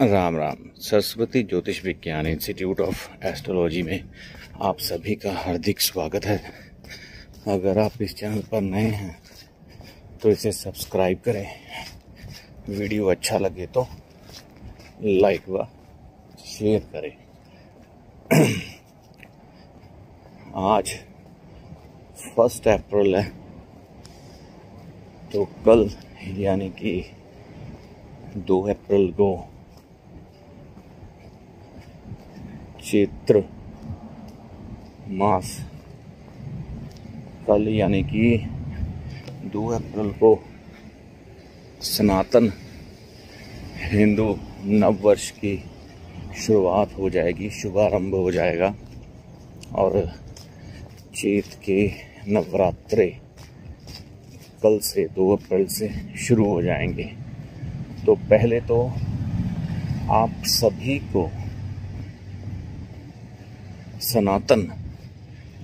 राम राम। सरस्वती ज्योतिष विज्ञान institute of astrology में आप सभी का हार्दिक स्वागत है। अगर आप इस चैनल पर नए हैं तो इसे सब्सक्राइब करें। वीडियो अच्छा लगे तो लाइक व शेयर करें। आज फ़र्स्ट अप्रैल है तो कल, यानी कि दो अप्रैल को चैत्र मास, कल यानी कि दो अप्रैल को सनातन हिंदू नव वर्ष की शुरुआत हो जाएगी, शुभारंभ हो जाएगा और चेत के नवरात्रे कल से दो अप्रैल से शुरू हो जाएँगे। तो पहले तो आप सभी को सनातन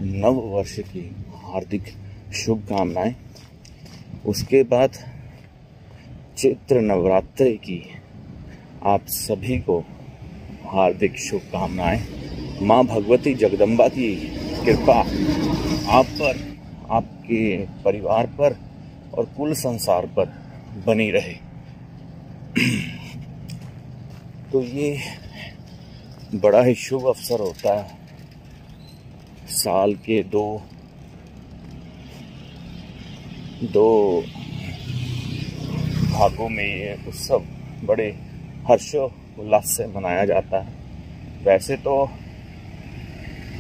नव वर्ष की हार्दिक शुभकामनाएँ। उसके बाद चित्र नवरात्रि की आप सभी को हार्दिक शुभकामनाएँ। माँ भगवती जगदम्बा की कृपा आप पर, आपके परिवार पर और कुल संसार पर बनी रहे। तो ये बड़ा ही शुभ अवसर होता है। साल के दो दो भागों में ये उत्सव बड़े हर्षो उल्लास से मनाया जाता है। वैसे तो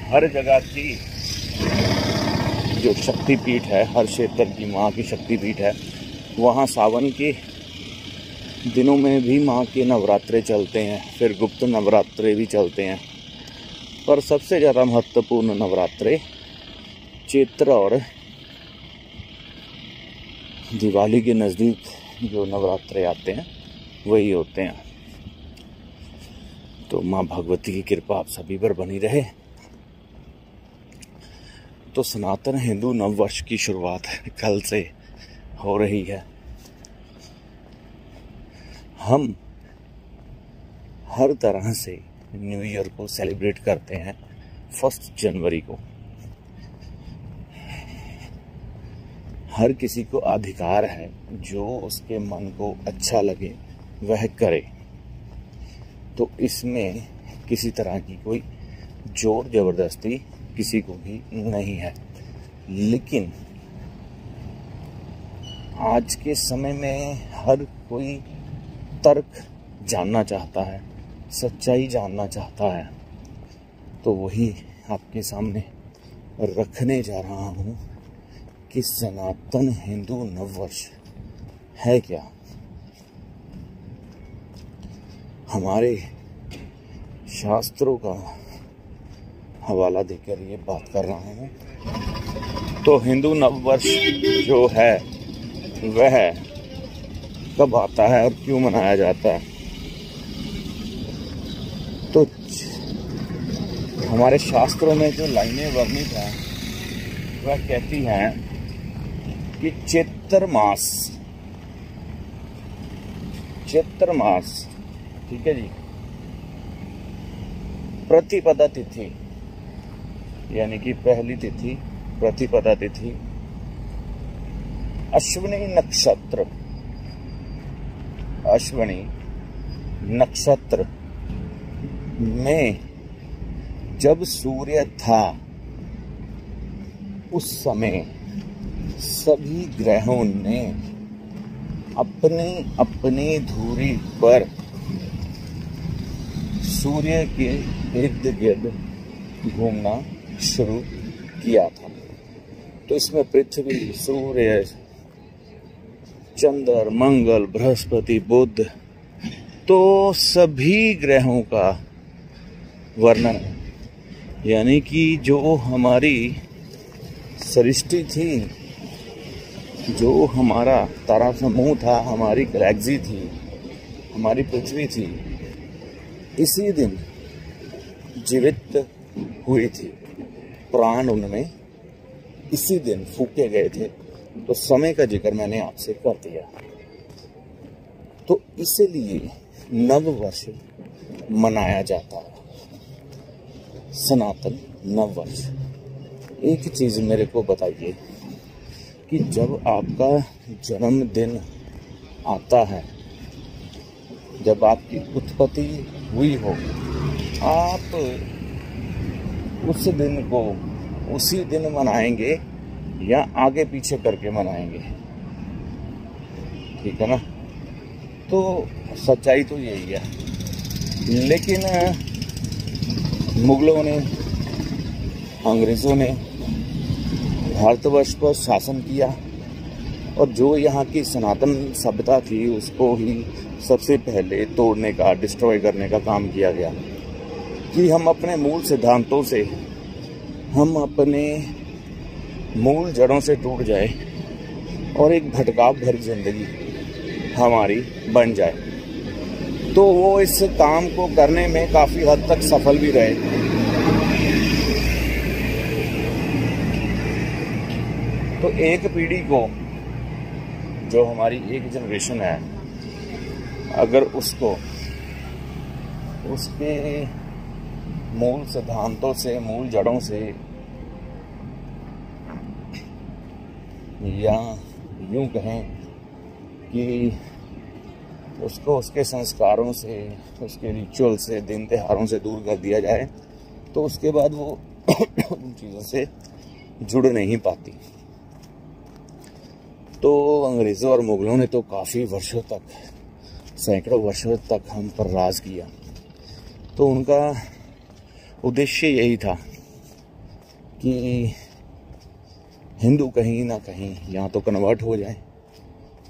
हर जगह की जो शक्तिपीठ है, हर क्षेत्र की माँ की शक्तिपीठ है, वहाँ सावन के दिनों में भी माँ के नवरात्रे चलते हैं, फिर गुप्त नवरात्रे भी चलते हैं। पर सबसे ज़्यादा महत्वपूर्ण नवरात्रे चैत्र और दिवाली के नज़दीक जो नवरात्रे आते हैं, वही होते हैं। तो माँ भगवती की कृपा आप सभी पर बनी रहे। तो सनातन हिंदू नव वर्ष की शुरुआत कल से हो रही है। हम हर तरह से न्यू ईयर को सेलिब्रेट करते हैं फ़र्स्ट जनवरी को। हर किसी को अधिकार है जो उसके मन को अच्छा लगे, वह करे। तो इसमें किसी तरह की कोई ज़ोर ज़बरदस्ती किसी को भी नहीं है। लेकिन आज के समय में हर कोई तर्क जानना चाहता है। सच्चाई जानना चाहता है तो वही आपके सामने रखने जा रहा हूँ कि सनातन हिंदू नववर्ष है क्या? हमारे शास्त्रों का हवाला देकर ये बात कर रहा हूँ। तो हिंदू नववर्ष जो है, वह कब आता है और क्यों मनाया जाता है? तो हमारे शास्त्रों में जो लाइनें वर्णित हैं, वह कहती हैं कि चित्र मास चित्र मास, ठीक है जी, प्रतिपदा तिथि, यानी कि पहली तिथि, प्रतिपदा तिथि, अश्विनी नक्षत्र अश्विनी नक्षत्र। में जब सूर्य था, उस समय सभी ग्रहों ने अपने अपने धूरी पर सूर्य के इर्द गिर्द घूमना शुरू किया था। तो इसमें पृथ्वी, सूर्य, चंद्र, मंगल, बृहस्पति बुद्ध तो सभी ग्रहों का वर्णन है यानी कि जो हमारी सृष्टि थी, जो हमारा तारा समूह था, हमारी गैलेक्सी थी, हमारी पृथ्वी थी, इसी दिन जीवित हुई थी। प्राण उनमें इसी दिन फूके गए थे। तो समय का ज़िक्र मैंने आपसे कर दिया। तो इसलिए नव वर्ष मनाया जाता है। सनातन नव वर्ष एक चीज़ मेरे को बताइए कि जब आपका जन्मदिन आता है, जब आपकी उत्पत्ति हुई हो, आप उस दिन को उसी दिन मनाएँगे या आगे पीछे करके मनाएँगे? ठीक है ना? तो सच्चाई तो यही है। लेकिन मुगलों ने, अंग्रेज़ों ने भारतवर्ष पर शासन किया और जो यहाँ की सनातन सभ्यता थी उसको ही सबसे पहले तोड़ने का डिस्ट्रॉय करने का काम किया गया। कि हम अपने मूल सिद्धांतों से, हम अपने मूल जड़ों से टूट जाए और एक भटकाव भरी ज़िंदगी हमारी बन जाए। तो वो इस काम को करने में काफ़ी हद तक सफल भी रहे। तो एक पीढ़ी को, जो हमारी एक जनरेशन है, अगर उसको, उसके मूल सिद्धांतों से, मूल जड़ों से, या यूँ कहें कि उसको उसके संस्कारों से, उसके रिचुअल से, दिन त्योहारों से दूर कर दिया जाए तो उसके बाद वो उन चीज़ों से जुड़ नहीं पाती। तो अंग्रेज़ों और मुगलों ने तो काफ़ी वर्षों तक, सैकड़ों वर्षों तक हम पर राज किया। तो उनका उद्देश्य यही था कि हिंदू कहीं ना कहीं या तो कन्वर्ट हो जाए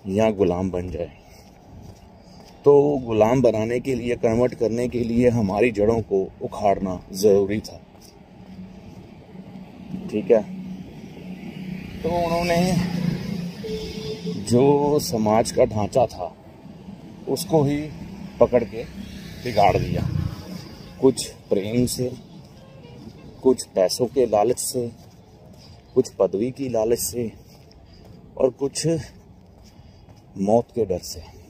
या गुलाम बन जाए। तो गुलाम बनाने के लिए, कन्वर्ट करने के लिए हमारी जड़ों को उखाड़ना ज़रूरी था। ठीक है? तो उन्होंने जो समाज का ढांचा था, उसको ही पकड़ के बिगाड़ दिया। कुछ प्रेम से, कुछ पैसों के लालच से, कुछ पदवी की लालच से, और कुछ मौत के डर से।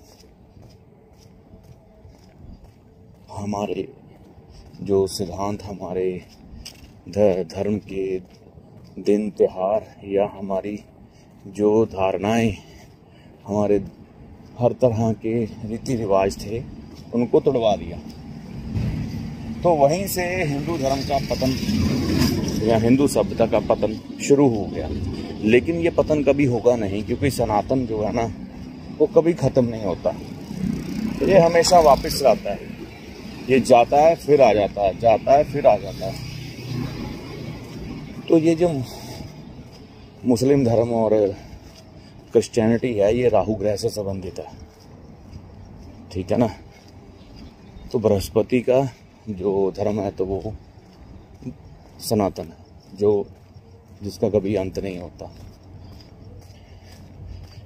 हमारे, जो सिद्धांत हमारे धर्म के दिन, त्योहार या हमारी जो धारणाएँ हमारे हर तरह के रीति रिवाज थे, उनको तोड़वा दिया। तो वहीं से हिंदू धर्म का पतन या हिंदू सभ्यता का पतन शुरू हो गया। लेकिन ये पतन कभी होगा नहीं, क्योंकि सनातन जो है ना, वो कभी ख़त्म नहीं होता। ये हमेशा वापस आता है। ये जाता है, फिर आ जाता है जाता है, फिर आ जाता है। तो ये जो मुस्लिम धर्म और क्रिश्चियनिटी है, ये राहु ग्रह से संबंधित है। ठीक है ना? तो बृहस्पति का जो धर्म है तो वो सनातन है, जो जिसका कभी अंत नहीं होता।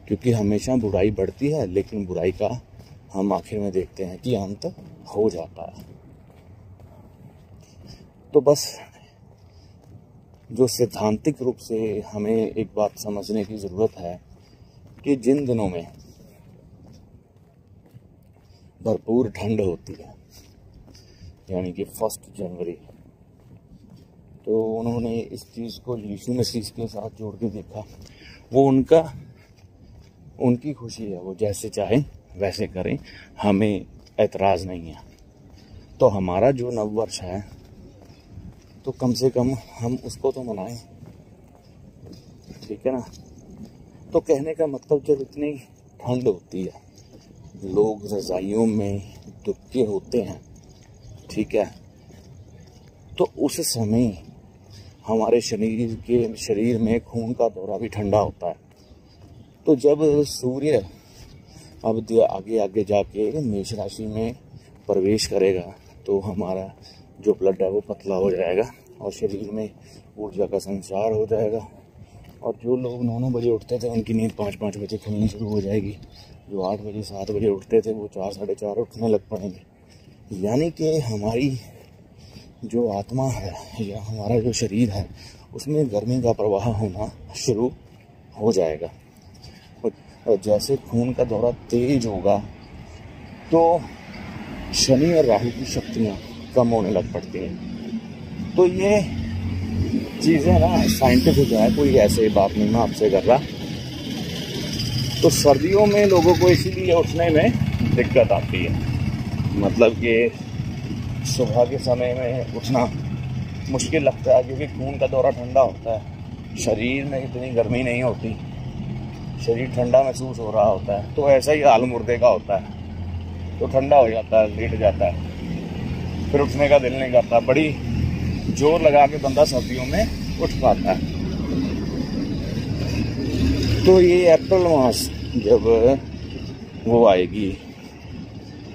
क्योंकि हमेशा बुराई बढ़ती है, लेकिन बुराई का हम आखिर में देखते हैं कि अंत हो जाता है। तो बस जो सिद्धांतिक रूप से हमें एक बात समझने की ज़रूरत है कि जिन दिनों में भरपूर ठंड होती है, यानी कि फ़र्स्ट जनवरी तो उन्होंने इस चीज़ को यीशु मसीह के साथ जोड़ के देखा। वो उनका, उनकी खुशी है, वो जैसे चाहें वैसे करें, हमें एतराज़ नहीं है। तो हमारा जो नववर्ष है तो कम से कम हम उसको तो मनाएँ। ठीक है ना? तो कहने का मतलब जब इतनी ठंड होती है, लोग रजाइयों में दुबके होते हैं, ठीक है? तो उस समय हमारे शरीर के, शरीर में खून का दौरा भी ठंडा होता है। तो जब सूर्य अब आगे आगे जाके मेष राशि में प्रवेश करेगा तो हमारा जो ब्लड है वो पतला हो जाएगा और शरीर में ऊर्जा का संचार हो जाएगा। और जो लोग नौ नौ बजे उठते थे, उनकी नींद पाँच पाँच बजे खुलनी शुरू हो जाएगी। जो आठ बजे, सात बजे उठते थे, वो चार, साढ़े चार उठने लग पड़ेंगे यानी कि हमारी जो आत्मा है या हमारा जो शरीर है, उसमें गर्मी का प्रवाह होना शुरू हो जाएगा। जैसे खून का दौरा तेज होगा तो शनि और राहु की शक्तियाँ कम होने लग पड़ती हैं। तो ये चीज़ें ना साइंटिफिक है, कोई ऐसे बात नहीं, मैं आपसे कर रहा। तो सर्दियों में लोगों को इसीलिए उठने में दिक्कत आती है। मतलब कि सुबह के समय में उठना मुश्किल लगता है, क्योंकि खून का दौरा ठंडा होता है। शरीर में इतनी गर्मी नहीं होती। शरीर ठंडा महसूस हो रहा होता है तो ऐसा ही हाल मुर्दे का होता है। तो ठंडा हो जाता है, लेट जाता है। फिर उठने का दिल नहीं करता, बड़ी ज़ोर लगा के बंदा सर्दियों में उठ पाता है। तो ये अप्रैल मास जब वो आएगी,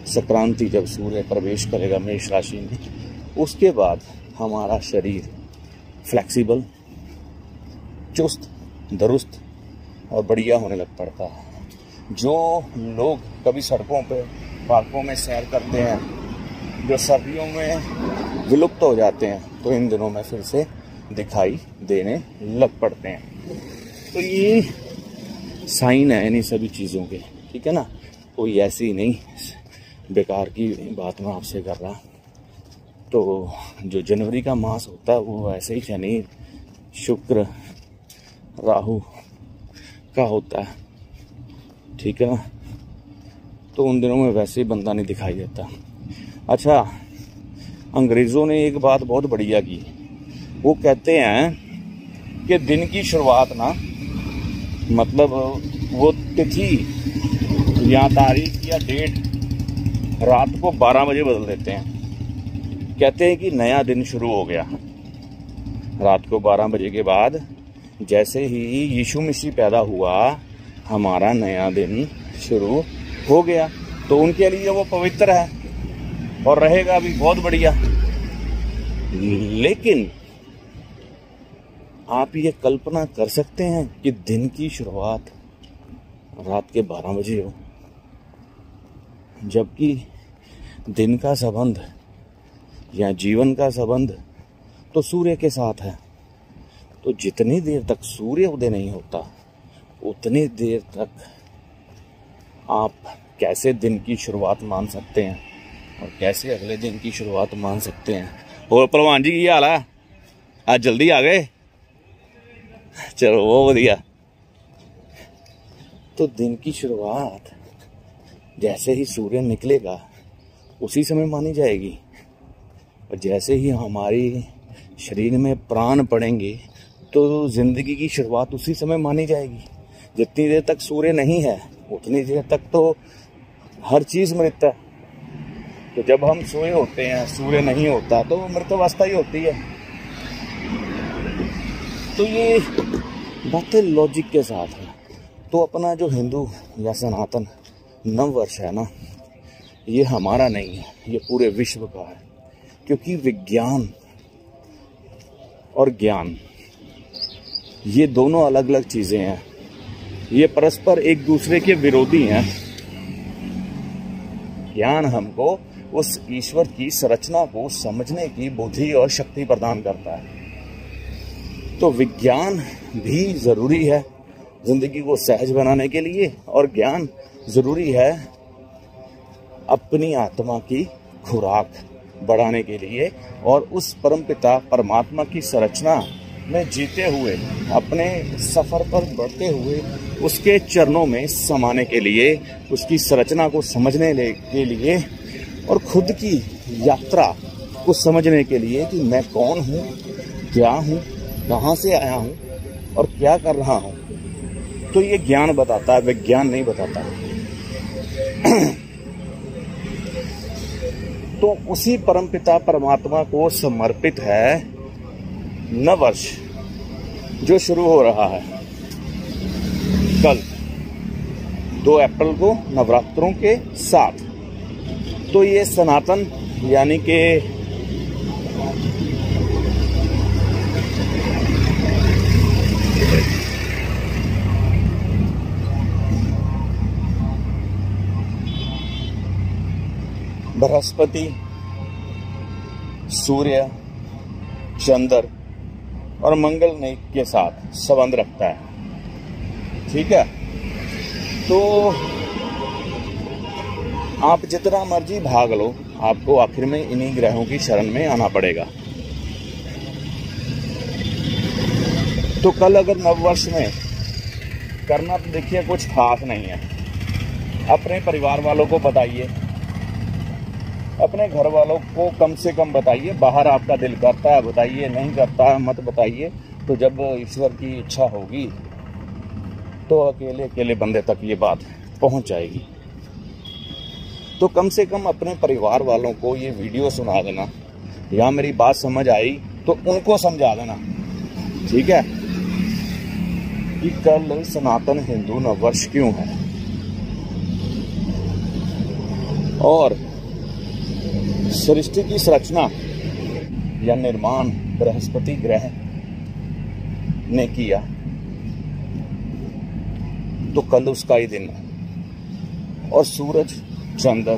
संक्रांति जब सूर्य प्रवेश करेगा मेष राशि में, उसके बाद हमारा शरीर फ्लेक्सिबल चुस्त, दुरुस्त और बढ़िया होने लग पड़ता है। जो लोग कभी सड़कों पे, पार्कों में सैर करते हैं, जो सर्दियों में विलुप्त तो हो जाते हैं तो इन दिनों में फिर से दिखाई देने लग पड़ते हैं। तो ये साइन है इन्हीं सभी चीज़ों के, ठीक है ना? कोई ऐसी नहीं, बेकार की बात मैं आपसे कर रहा तो जो जनवरी का मास होता है, वो ऐसे ही शनि, शुक्र, राहु का होता है। ठीक है ना? तो उन दिनों में वैसे ही बंदा नहीं दिखाई देता। अच्छा अंग्रेज़ों ने एक बात बहुत बढ़िया की। वो कहते हैं कि दिन की शुरुआत ना मतलब वो तिथि या तारीख या डेट रात को 12 बजे बदल देते हैं। कहते हैं कि नया दिन शुरू हो गया। रात को 12 बजे के बाद जैसे ही यीशु मसीह पैदा हुआ, हमारा नया दिन शुरू हो गया। तो उनके लिए वो पवित्र है और रहेगा भी बहुत बढ़िया। लेकिन आप ये कल्पना कर सकते हैं कि दिन की शुरुआत रात के 12 बजे हो, जबकि दिन का संबंध या जीवन का संबंध तो सूर्य के साथ है। तो जितनी देर तक सूर्य उदय नहीं होता, उतनी देर तक आप कैसे दिन की शुरुआत मान सकते हैं और कैसे अगले दिन की शुरुआत मान सकते हैं? और भलवान जी की हाल है? आज जल्दी आ गए? चलो, वो बढ़िया। तो दिन की शुरुआत जैसे ही सूर्य निकलेगा, उसी समय मानी जाएगी। और जैसे ही हमारी शरीर में प्राण पड़ेंगे तो ज़िंदगी की शुरुआत उसी समय मानी जाएगी। जितनी देर तक सूर्य नहीं है, उतनी देर तक तो हर चीज़ मृत है। तो जब हम सोए होते हैं, सूर्य नहीं होता तो मृत अवस्था ही होती है। तो ये बातें लॉजिक के साथ है। तो अपना जो हिंदू या सनातन नव वर्ष है ना, ये हमारा नहीं है, ये पूरे विश्व का है। क्योंकि विज्ञान और ज्ञान ये दोनों अलग अलग चीज़ें हैं। ये परस्पर एक दूसरे के विरोधी हैं। ज्ञान हमको उस ईश्वर की संरचना को समझने की बुद्धि और शक्ति प्रदान करता है। तो विज्ञान भी ज़रूरी है ज़िंदगी को सहज बनाने के लिए, और ज्ञान ज़रूरी है अपनी आत्मा की खुराक बढ़ाने के लिए, और उस परमपिता परमात्मा की संरचना में जीते हुए, अपने सफ़र पर बढ़ते हुए, उसके चरणों में समाने के लिए, उसकी संरचना को समझने के लिए और खुद की यात्रा को समझने के लिए कि मैं कौन हूँ, क्या हूँ, कहाँ से आया हूँ और क्या कर रहा हूँ। तो ये ज्ञान बताता है, विज्ञान नहीं बताता। तो उसी परमपिता परमात्मा को समर्पित है। नव वर्ष, जो शुरू हो रहा है। कल, दो अप्रैल को नवरात्रों के साथ। तो ये सनातन, यानी कि बृहस्पति, सूर्य, चंद्र और मंगल ने के साथ संबंध रखता है। ठीक है? तो आप जितना मर्ज़ी भाग लो, आपको आखिर में इन्हीं ग्रहों की शरण में आना पड़ेगा। तो कल अगर नववर्ष में करना तो देखिए कुछ खास नहीं है। अपने परिवार वालों को बताइए। अपने घर वालों को कम से कम बताइए, बाहर आपका दिल करता है, बताइए, नहीं करता है, मत बताइए तो जब ईश्वर की इच्छा होगी तो अकेले अकेले बंदे तक ये बात पहुँच जाएगी। तो कम से कम अपने परिवार वालों को ये वीडियो सुना देना, या मेरी बात समझ आई तो उनको समझा देना। ठीक है? कि कल सनातन हिंदू नववर्ष क्यों है? और सृष्टि की संरचना या निर्माण बृहस्पति ग्रह ने किया तो कल उसका ही दिन है। और सूरज, चंद्र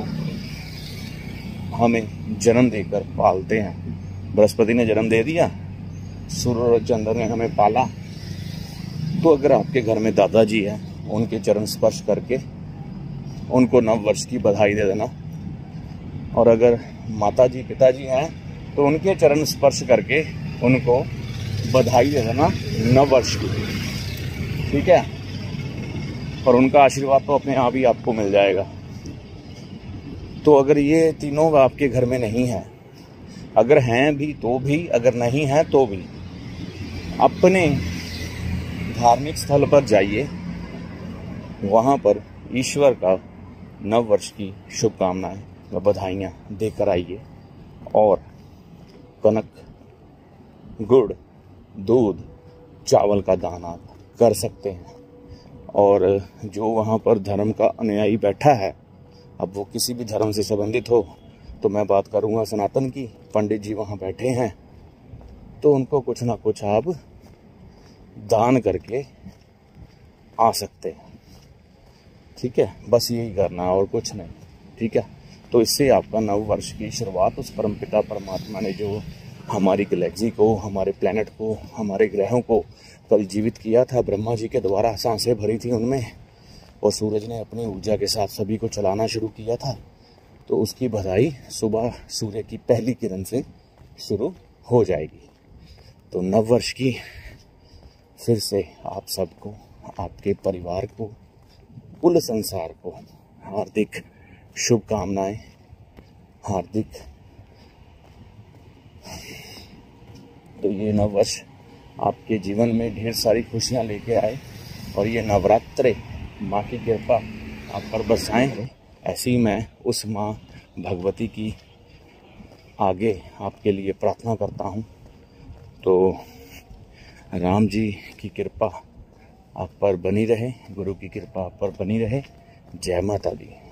हमें जन्म देकर पालते हैं। बृहस्पति ने जन्म दे दिया, सूरज चंद्र ने हमें पाला। तो अगर आपके घर में दादाजी हैं, उनके चरण स्पर्श करके उनको नव वर्ष की बधाई दे देना। और अगर माता जी पिताजी हैं तो उनके चरण स्पर्श करके उनको बधाई देना नव वर्ष की ठीक है? और उनका आशीर्वाद तो अपने आप ही आपको मिल जाएगा। तो अगर ये तीनों आपके घर में नहीं है, अगर हैं भी तो भी, अगर नहीं है तो भी, अपने धार्मिक स्थल पर जाइए, वहाँ पर ईश्वर का नव वर्ष की शुभकामनाएँ। बधाइयाँ देकर आइए। और कनक, गुड़, दूध, चावल का दान आप कर सकते हैं। और जो वहाँ पर धर्म का अनुयायी बैठा है, अब वो किसी भी धर्म से संबंधित हो तो मैं बात करूँगा सनातन की। पंडित जी वहाँ बैठे हैं तो उनको कुछ ना कुछ आप दान करके आ सकते हैं। ठीक है? बस यही करना और कुछ नहीं। ठीक है? तो इससे आपका नव वर्ष की शुरुआत उस परमपिता परमात्मा ने जो हमारी गैलेक्सी को, हमारे प्लेनेट को, हमारे ग्रहों को कल जीवित किया था, ब्रह्मा जी के द्वारा साँसें भरी थी उनमें, और सूरज ने अपनी ऊर्जा के साथ सभी को चलाना शुरू किया था तो उसकी बधाई सुबह सूर्य की पहली किरण से शुरू हो जाएगी। तो नव वर्ष की फिर से आप सबको, आपके परिवार को, कुल संसार को हार्दिक शुभकामनाएँ, हार्दिक। तो ये नववर्ष आपके जीवन में ढेर सारी खुशियाँ लेके आए और ये नवरात्रे, माँ की कृपा आप पर बरसाएँ। ऐसी ही मैं उस माँ भगवती की आगे आपके लिए प्रार्थना करता हूँ। तो राम जी की कृपा आप पर बनी रहे, गुरु की कृपा आप पर बनी रहे। जय माता दी।